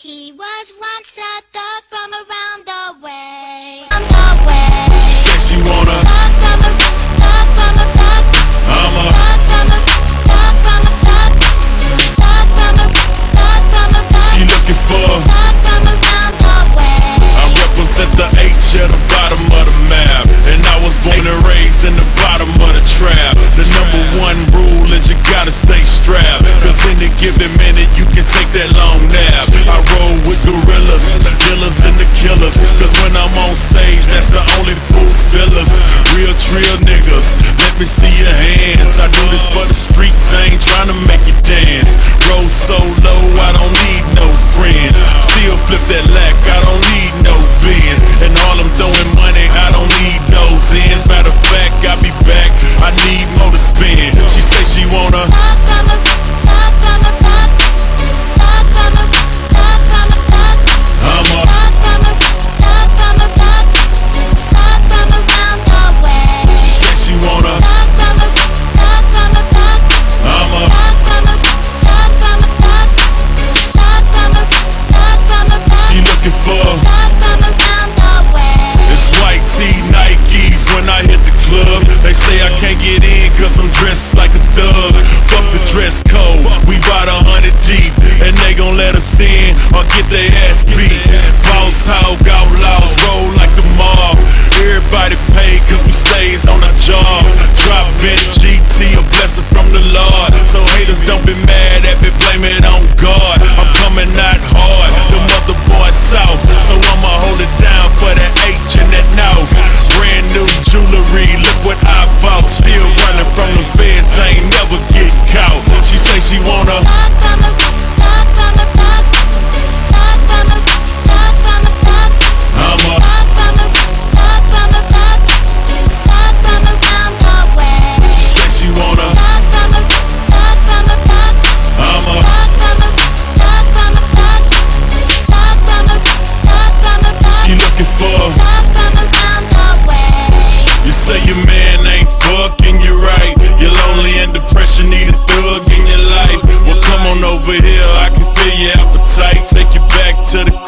He was once a thug from around the way. From the way. Says you wanna. Thug from a thug from a thug. I'm a thug from a thug from a thug. Thug from a thug from a thug. She looking for. Thug from around the way. I represent the H at the bottom of the map, and I was born and raised in the bottom of the trap. The number one rule is you gotta stay strapped, cause any given minute you can take that long nap gorillas, killers and the killers. Cause when I'm on Dress like a thug. Fuck the dress code. We ride a hundred deep, and they gon' let us in or get their ass beat. Boss Hogg Outlawz roll like the mob. she wanna. to the